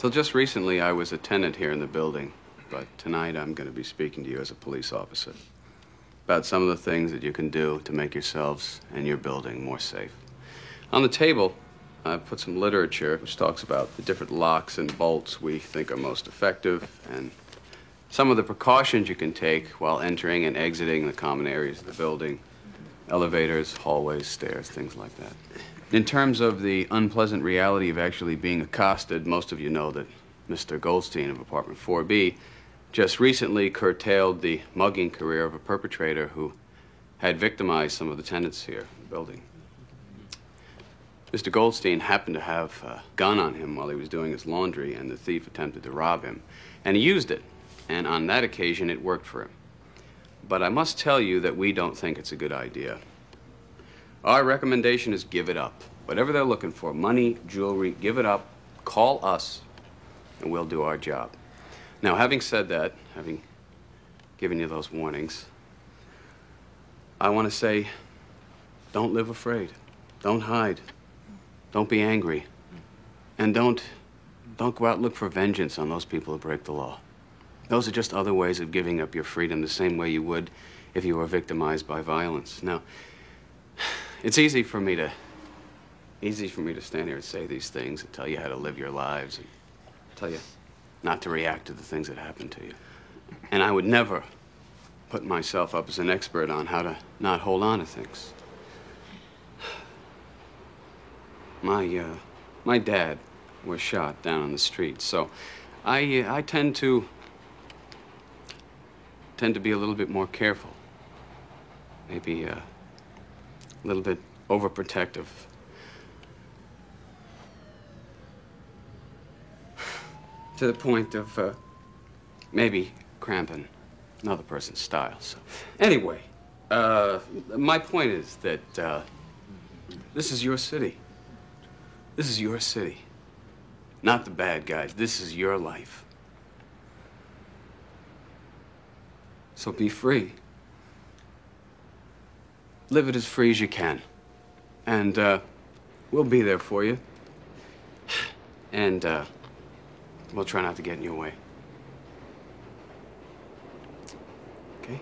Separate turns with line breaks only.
Till just recently, I was a tenant here in the building, but tonight I'm going to be speaking to you as a police officer about some of the things that you can do to make yourselves and your building more safe. On the table, I've put some literature which talks about the different locks and bolts we think are most effective and some of the precautions you can take while entering and exiting the common areas of the building elevators, hallways, stairs, things like that. In terms of the unpleasant reality of actually being accosted, most of you know that Mr. Goldstein of apartment 4B just recently curtailed the mugging career of a perpetrator who had victimized some of the tenants here in the building. Mr. Goldstein happened to have a gun on him while he was doing his laundry, and the thief attempted to rob him. And he used it, and on that occasion, it worked for him. But I must tell you that we don't think it's a good idea. Our recommendation is give it up. Whatever they're looking for money, jewelry give it up, call us, and we'll do our job. Now, having said that, having given you those warnings, I want to say don't live afraid, don't hide, don't be angry, and don't, don't go out look for vengeance on those people who break the law. Those are just other ways of giving up your freedom the same way you would if you were victimized by violence. Now, it's easy for me to easy for me to stand here and say these things and tell you how to live your lives and tell you not to react to the things that happen to you. And I would never put myself up as an expert on how to not hold on to things. My uh, my dad was shot down on the street, so I uh, I tend to tend to be a little bit more careful. Maybe uh, a little bit overprotective. to the point of uh, maybe cramping another person's style. So, anyway, uh, my point is that uh, this is your city. This is your city. Not the bad guys. This is your life. So be free. Live it as free as you can. And uh, we'll be there for you. And uh, we'll try not to get in your way. Okay?